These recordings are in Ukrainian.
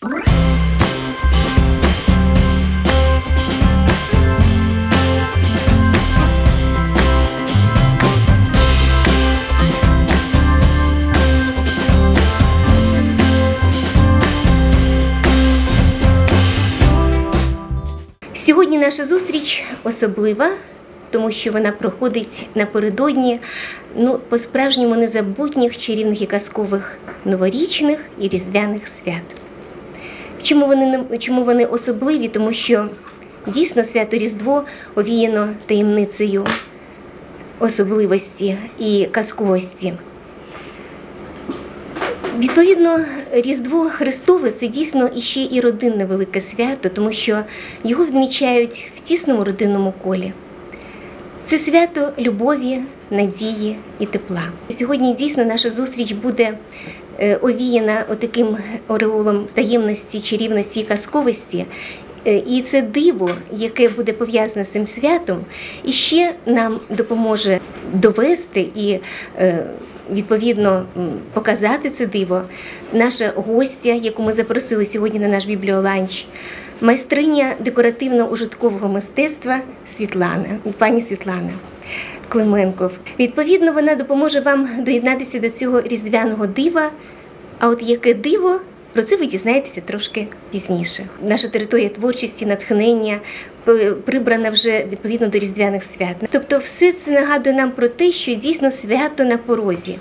Сьогодні наша зустріч особлива, тому що вона проходить напередодні ну, по-справжньому незабутніх, чарівних і казкових новорічних і різдвяних свят. Чому вони, чому вони особливі? Тому що дійсно свято Різдво овіяно таємницею особливості і казковості. Відповідно, Різдво Христове це дійсно іще і родинне велике свято, тому що його відмічають в тісному родинному колі. Це свято любові, надії і тепла. Сьогодні дійсно наша зустріч буде овіяна отаким ореолом таємності, чарівності і казковості. Е, І це диво, яке буде пов'язане з цим святом, і ще нам допоможе довести і е, відповідно показати це диво. Наша гостя, яку ми запросили сьогодні на наш бібліоланч, майстриня декоративно-ужиткового мистецтва Світлана, пані Світлана. Клименко. Відповідно, вона допоможе вам доєднатися до цього різдвяного дива. А от яке диво, про це ви дізнаєтеся трошки пізніше. Наша територія творчості, натхнення прибрана вже відповідно до різдвяних свят. Тобто, все це нагадує нам про те, що дійсно свято на порозі.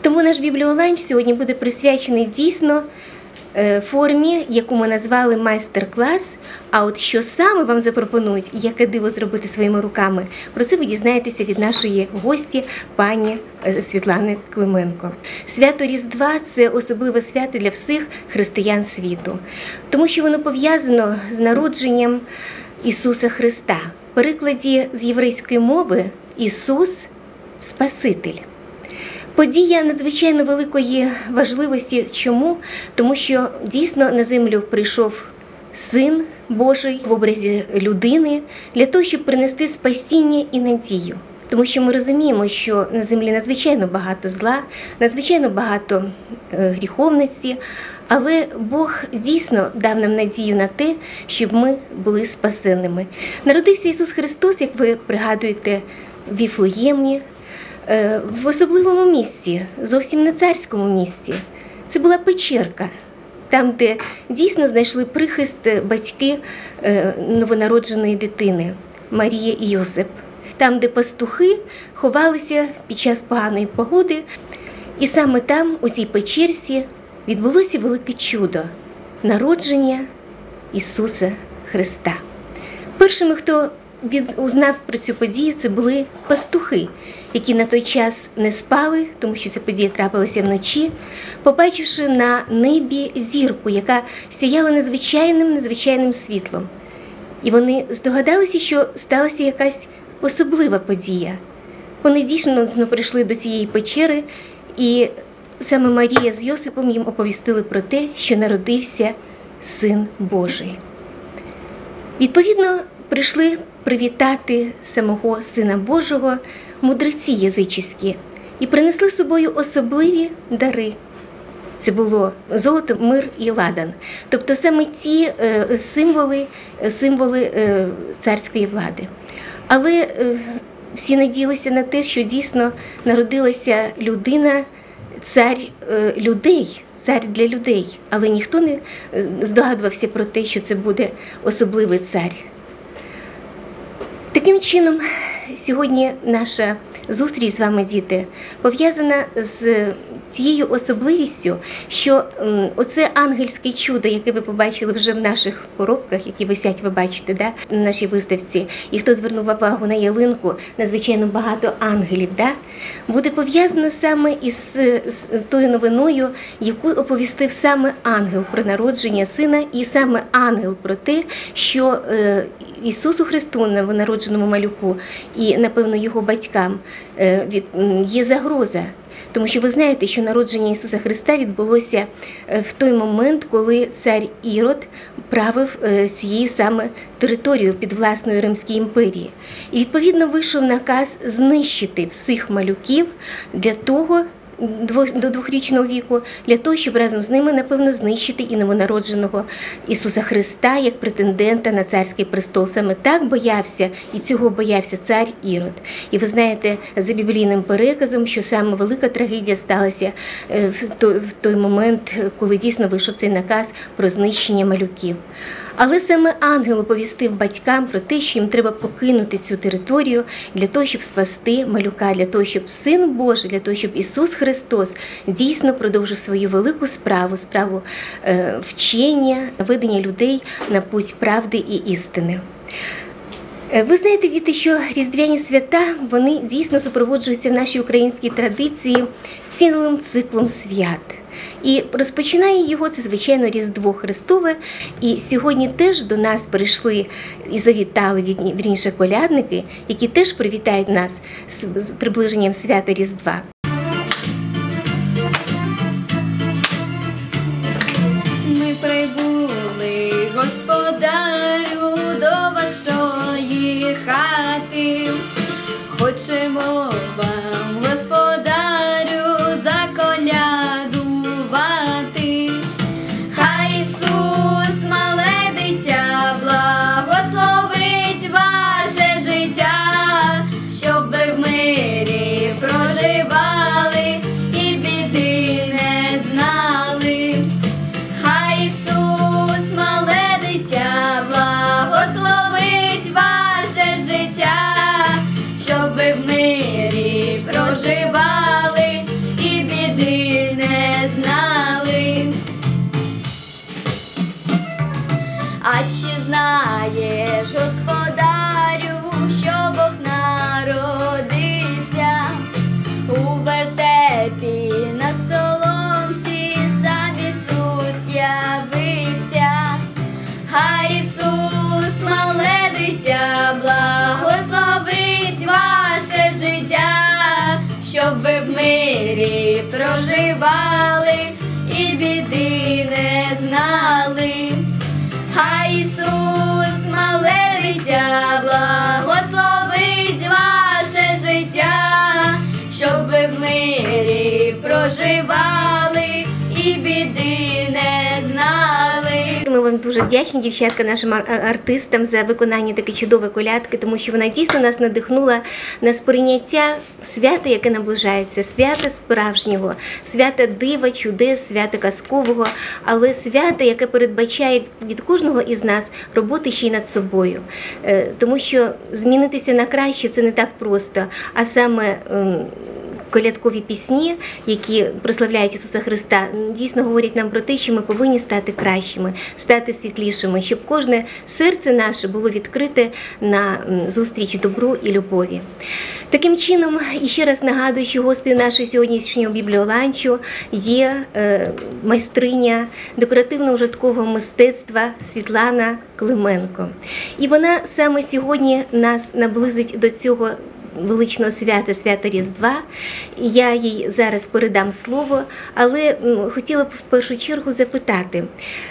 Тому наш бібліоланч сьогодні буде присвячений дійсно е, формі, яку ми назвали майстер-клас. А от що саме вам запропонують, яке диво зробити своїми руками, про це ви дізнаєтеся від нашої гості, пані е, Світлани Клименко. Свято Різдва це особливе свято для всіх християн світу, тому що воно пов'язано з народженням Ісуса Христа. В перекладі з єврейської мови Ісус Спаситель. Подія надзвичайно великої важливості. Чому? Тому що дійсно на землю прийшов син Божий в образі людини для того, щоб принести спасіння і надію. Тому що ми розуміємо, що на землі надзвичайно багато зла, надзвичайно багато е, гріховності, але Бог дійсно дав нам надію на те, щоб ми були спасенними. Народився Ісус Христос, як ви пригадуєте, в Віфлеємі, е, в особливому місці, зовсім не царському місці. Це була печерка, там, де дійсно знайшли прихист е, батьки е, новонародженої дитини Марія і Йосип. Там, де пастухи ховалися під час поганої погоди, і саме там, у цій печерці, відбулося велике чудо народження Ісуса Христа. Першими, хто узнав про цю подію, це були пастухи, які на той час не спали, тому що ця подія трапилася вночі, побачивши на небі зірку, яка сяяла незвичайним незвичайним світлом. І вони здогадалися, що сталася якась особлива подія. Вони дійсно прийшли до цієї печери, і саме Марія з Йосипом їм оповістили про те, що народився Син Божий. Відповідно, прийшли привітати самого Сина Божого мудреці язичські і принесли з собою особливі дари. Це було золото, мир і ладан. Тобто саме ті е, символи, символи е, царської влади. Але е, всі надіялися на те, що дійсно народилася людина, цар е, людей, цар для людей. Але ніхто не е, здогадувався про те, що це буде особливий цар. Таким чином, сьогодні наша зустріч з вами, діти, пов'язана з тією особливістю, що оце ангельське чудо, яке ви побачили вже в наших коробках, які висять, ви бачите, да, на нашій виставці, і хто звернув увагу на ялинку, надзвичайно багато ангелів, да, буде пов'язано саме із з тою новиною, яку оповістив саме ангел про народження сина, і саме ангел про те, що е, Ісусу Христу, новонародженому малюку, і напевно його батькам е, є загроза. Тому що ви знаєте, що народження Ісуса Христа відбулося е, в той момент, коли цар Ірод правив е, цією саме територією під власною Римської імперії. І відповідно вийшов наказ знищити всіх малюків для того, до двохрічного віку, для того, щоб разом з ними, напевно, знищити і новонародженого Ісуса Христа як претендента на царський престол. Саме так боявся і цього боявся цар Ірод. І ви знаєте, за біблійним переказом, що саме велика трагедія сталася е, в той, в той момент, коли дійсно вийшов цей наказ про знищення малюків. Але саме ангел оповістив батькам про те, що їм треба покинути цю територію для того, щоб спасти малюка, для того, щоб син Божий, для того, щоб Ісус Христос дійсно продовжив свою велику справу, справу е, вчення, ведення людей на путь правди і істини. Е, Ви знаєте, діти, що різдвяні свята вони дійсно супроводжуються в нашій українській традиції цілим циклом свят. І розпочинає його це звичайно Різдво Христове. І сьогодні теж до нас прийшли і завітали вірніше колядники, які теж привітають нас з приближенням свята Різдва. Хати. Хочемо вам, мирі проживали і біди не знали. Хай Ісус, мале дитя, благословить ваше життя, щоб ви в мирі проживали Ми вам дуже вдячні, дівчатка, нашим артистам за виконання такої чудової колядки, тому що вона дійсно нас надихнула на сприйняття свята, яке наближається, свята справжнього, свята дива, чудес, свята казкового, але свята, яке передбачає від кожного із нас роботи ще й над собою. Е, Тому що змінитися на краще це не так просто, а саме. Колядкові пісні, які прославляють Ісуса Христа, дійсно говорять нам про те, що ми повинні стати кращими, стати світлішими, щоб кожне серце наше було відкрите на зустріч добру і любові. Таким чином, і ще раз нагадую, що гостею нашого сьогоднішнього бібліоланчу є е, майстриня декоративно-ужиткового мистецтва Світлана Клименко. І вона саме сьогодні нас наблизить до цього величного свята, свята Різдва. Я їй зараз передам слово, але хотіла б в першу чергу запитати,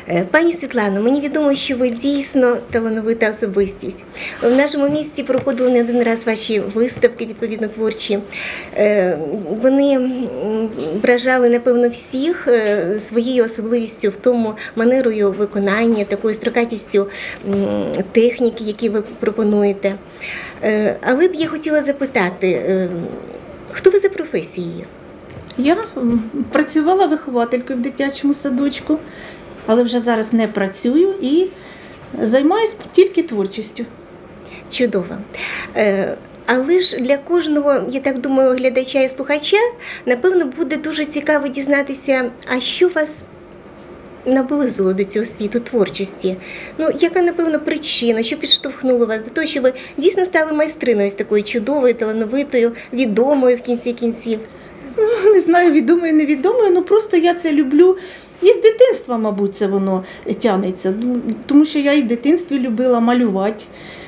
Е, пані Світлано, мені відомо, що ви дійсно талановита особистість. В нашому місті проходили не один раз ваші виставки, відповідно творчі. Е, Вони вражали, напевно, всіх е, своєю особливістю в тому манерою виконання, такою строкатістю техніки, які ви пропонуєте. Е, Але б я хотіла запитати, е, хто ви за професією? Я працювала вихователькою в дитячому садочку, але вже зараз не працюю і займаюся тільки творчістю. Чудово. Е, Але ж для кожного, я так думаю, глядача і слухача, напевно, буде дуже цікаво дізнатися, а що вас наблизило до цього світу творчості? Ну, яка, напевно, причина, що підштовхнуло вас до того, що ви дійсно стали майстриною з такою чудовою, талановитою, відомою в кінці кінців? Ну, Не знаю, відомою, невідомою, ну просто я це люблю. І з дитинства, мабуть, це воно тягнеться. Ну, Тому що я і в дитинстві любила малювати.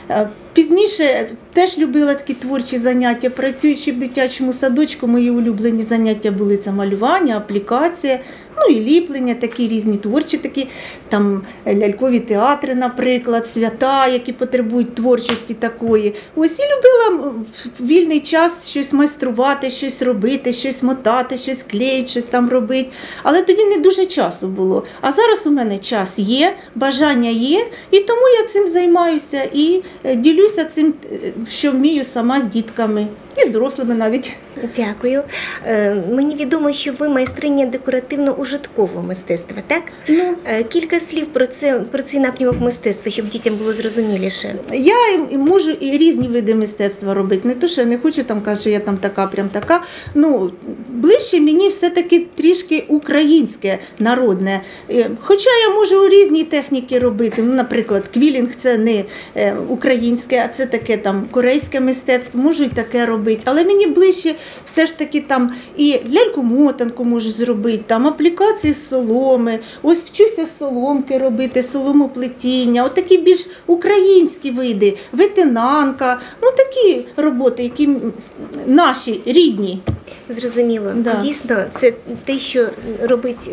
Е, Пізніше теж любила такі творчі заняття. Працюючи в дитячому садочку, мої улюблені заняття були це малювання, аплікація. Ну, і ліплення, такі різні творчі, такі там е, лялькові театри, наприклад, свята, які потребують творчості такої. Ось і любила в вільний час щось майструвати, щось робити, щось мотати, щось клеїти, щось там робити. Але тоді не дуже часу було. А зараз у мене час є, бажання є, і тому я цим займаюся і е, ділюся цим, е, що вмію сама з дітками і з дорослими навіть. Дякую. Е, Мені відомо, що ви майстриня декоративно-ужиткового мистецтва, так? Ну, Е, Кілька слів про це про цей напрямок мистецтва, щоб дітям було зрозуміліше. Я можу і різні види мистецтва робити. Не то, що я не хочу там що я там така, прям така. Ну ближче мені все-таки трішки українське, народне. Е, Хоча я можу різні техніки робити. Ну, наприклад, квілінг це не е, українське, а це таке там корейське мистецтво, можу і таке робити. Але мені ближче все ж таки там і ляльку-мотанку можу зробити, там аплікації з соломи. Ось вчуся соломки робити, соломоплетіння, отакі більш українські види, ветенанка, ну такі роботи, які наші рідні. Зрозуміло. Да. Дійсно, це те, що робить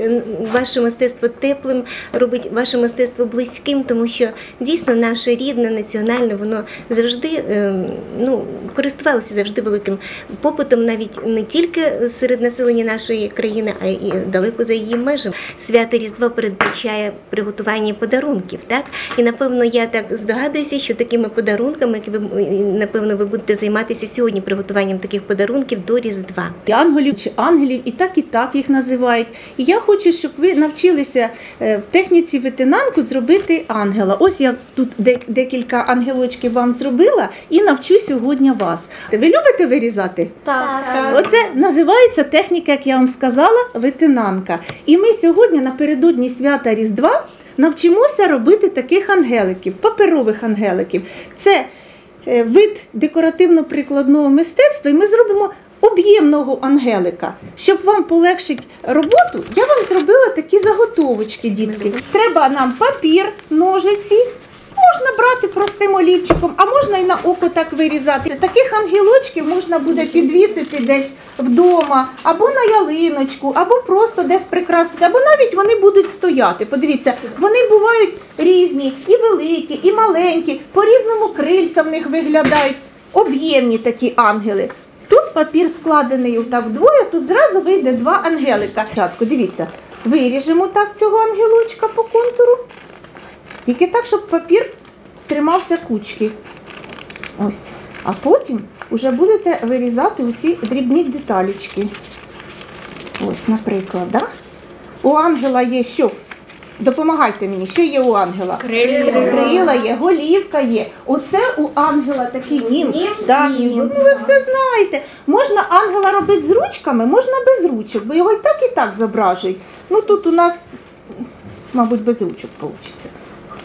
ваше мистецтво теплим, робить ваше мистецтво близьким, тому що дійсно наше рідне, національне, воно завжди е, ну, користувалося завжди великим попитом, навіть не тільки серед населення нашої країни, а й далеко за її межами. Свято Різдво передбачає приготування подарунків, так? І напевно я так здогадуюся, що такими подарунками, які ви напевно ви будете займатися сьогодні, приготуванням таких подарунків до Різдва. І ангелів чи ангелів, і так, і так їх називають. І я хочу, щоб ви навчилися е, в техніці ветенанку зробити ангела. Ось я тут декілька ангелочків вам зробила і навчу сьогодні вас. Ви любите вирізати? Так. Оце називається техніка, як я вам сказала, ветенанка. І ми сьогодні напередодні свята Різдва навчимося робити таких ангеликів, паперових ангеликів. Це е, вид декоративно-прикладного мистецтва, і ми зробимо об'ємного ангелика. Щоб вам полегшити роботу, я вам зробила такі заготовочки, дітки. Треба нам папір, ножиці. Можна брати простим олівчиком, а можна і на око так вирізати. Таких ангелочків можна буде підвісити десь вдома, або на ялиночку, або просто десь прикрасити, або навіть вони будуть стояти. Подивіться, вони бувають різні, і великі, і маленькі, по-різному крильця в них виглядають. Об'ємні такі ангели. Тут папір складений так вдвоє, тут зразу вийде два ангелика. Дивіться, виріжемо так цього ангелочка по контуру. Тільки так, щоб папір тримався кучки. Ось. А потім вже будете вирізати оці дрібні деталічки. Ось, наприклад, да? у ангела є що? Допомагайте мені, що є у ангела? Крила є, голівка є. Оце у ангела такий нім. Да, нім. Ну ви все знаєте. Можна ангела робити з ручками, можна без ручок, бо його і так і так зображують. Ну тут у нас, мабуть, без ручок вийде.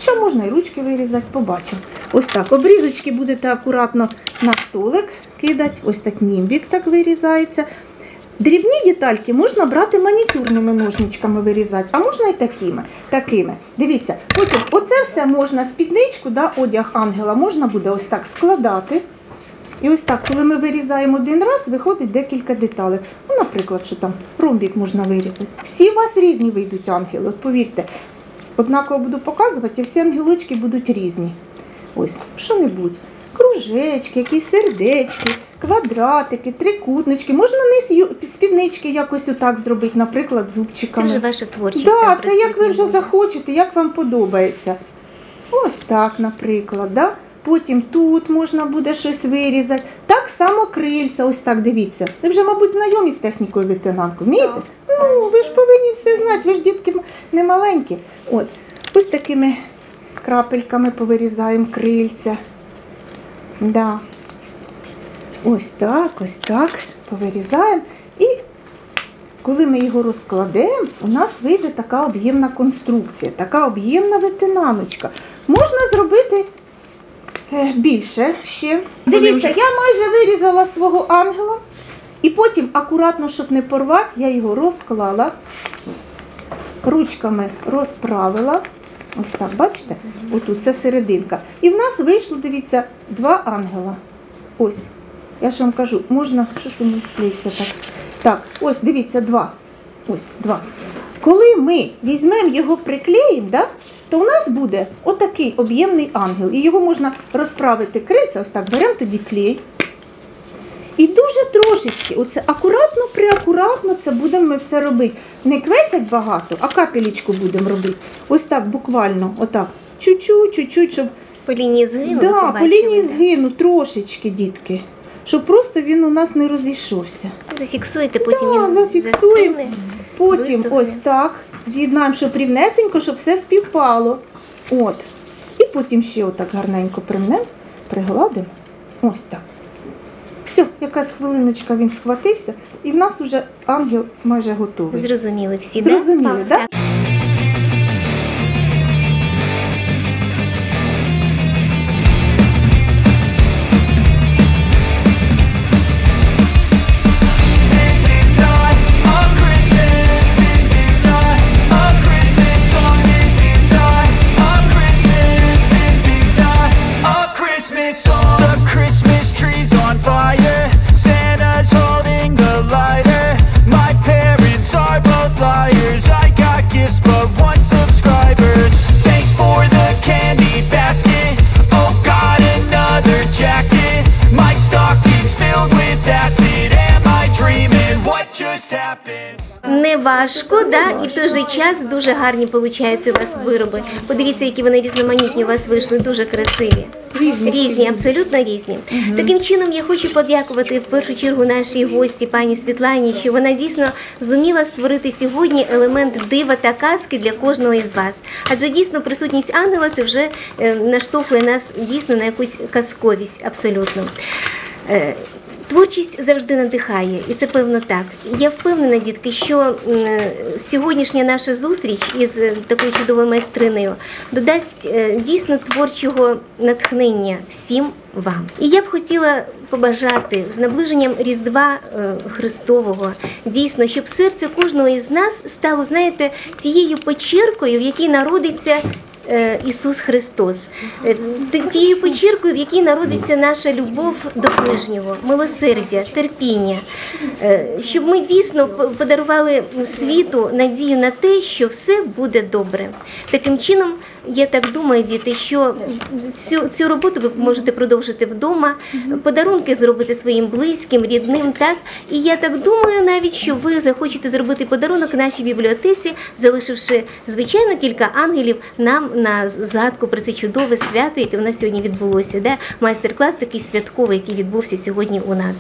Хоча можна і ручки вирізати, побачимо. Ось так. Обрізочки будете акуратно на столик кидати. Ось так німбік так вирізається. Дрібні детальки можна брати манікюрними ножничками вирізати, а можна і такими. такими. Дивіться, потім оце все можна спідничку, да, одяг ангела, можна буде ось так складати. І ось так, коли ми вирізаємо один раз, виходить декілька деталей. Ну, наприклад, що там ромбік можна вирізати. Всі у вас різні вийдуть ангели, от повірте. Однаково буду показувати, і всі ангелочки будуть різні. Ось, що-небудь. Кружечки, якісь сердечки, квадратики, трикутнички. Можна ю- спіднички якось отак зробити, наприклад, Це зубчиками. вже ваша творчість. Так, там це як ви вже буде. захочете, як вам подобається. Ось так, наприклад. Да? Потім тут можна буде щось вирізати. Так само крильця, ось так дивіться. Ви вже, мабуть, знайомі з технікою ветенанку. Вмієте? Ну, ви ж повинні все знати, ви ж дітки не маленькі. От, ось такими крапельками повирізаємо крильця. Да. Ось так, ось так. Повирізаємо. І коли ми його розкладемо, у нас вийде така об'ємна конструкція, така об'ємна ветенаночка. Можна зробити е, більше ще. Дивіться, я майже вирізала свого ангела, і потім акуратно, щоб не порвати, я його розклала, ручками розправила. Ось так, бачите? Отут це серединка. І в нас вийшло, дивіться, два ангела. Ось. Я ж вам кажу, можна, що ж він склеївся так. Так, ось, дивіться, два. Ось, два. коли ми візьмемо його приклеїмо, да, то у нас буде отакий об'ємний ангел. І його можна розправити крильця, ось так беремо тоді клей. І дуже трошечки, оце акуратно, приакуратно це будемо ми все робити. Не квецять багато, а капелечку будемо робити. Ось так буквально, отак. Чуть-чуть, чуть-чуть, щоб По лінії згину. да, по лінії згину трошечки, дітки. Щоб просто він у нас не розійшовся. Зафіксуєте, потім Да, він зафіксуємо. застигне. Потім Висохне. ось так з'єднаємо, щоб рівнесенько, щоб все співпало. От. І потім ще отак гарненько примнемо, пригладимо. Ось так. Все, якась хвилиночка він схватився, і в нас уже ангел майже готовий. Зрозуміли всі, Зрозуміли, да? да? Не важко, да, і в той же час дуже гарні получаються у вас вироби. Подивіться, які вони різноманітні у вас вийшли, дуже красиві. Різні. Різні, абсолютно різні. Таким чином я хочу подякувати в першу чергу нашій гості, пані Світлані, що вона дійсно зуміла створити сьогодні елемент дива та казки для кожного із вас. Адже дійсно присутність ангела це вже е, наштовхує нас дійсно на якусь казковість абсолютно. Творчість завжди надихає, і це певно так. Я впевнена, дітки, що сьогоднішня наша зустріч із е, такою чудовою майстриною додасть е, дійсно творчого натхнення всім вам. І я б хотіла побажати з наближенням Різдва е, Христового, дійсно, щоб серце кожного із нас стало, знаєте, тією печіркою, в якій народиться Ісус Христос, Е, тією печіркою, в якій народиться наша любов до ближнього, милосердя, терпіння, Е, щоб ми дійсно подарували світу надію на те, що все буде добре. Таким чином. Я так думаю, діти, що цю, цю роботу ви можете продовжити вдома, подарунки зробити своїм близьким, рідним, так. І я так думаю, навіть що ви захочете зробити подарунок нашій бібліотеці, залишивши звичайно кілька ангелів нам на згадку про це чудове свято, яке в нас сьогодні відбулося. Да? Майстер-клас такий святковий, який відбувся сьогодні у нас.